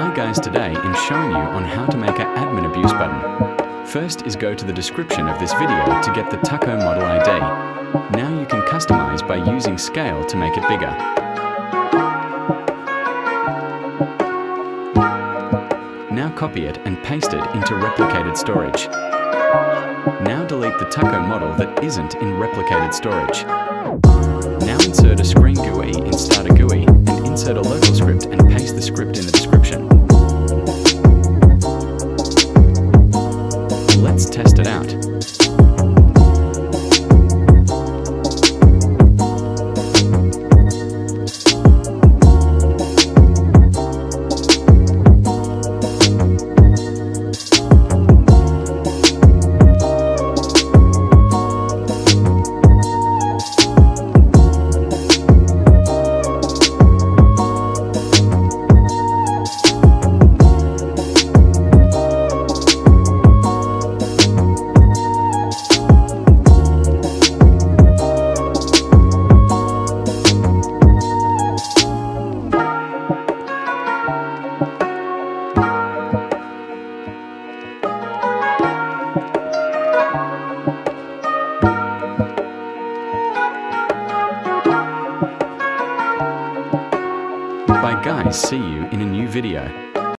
Hi guys, today I'm showing you on how to make an admin abuse button. First is go to the description of this video to get the Taco model ID. Now you can customize by using scale to make it bigger. Now copy it and paste it into replicated storage. Now delete the Taco model that isn't in replicated storage. Now insert a script and paste the script in the description. Let's test it out. Guys, see you in a new video.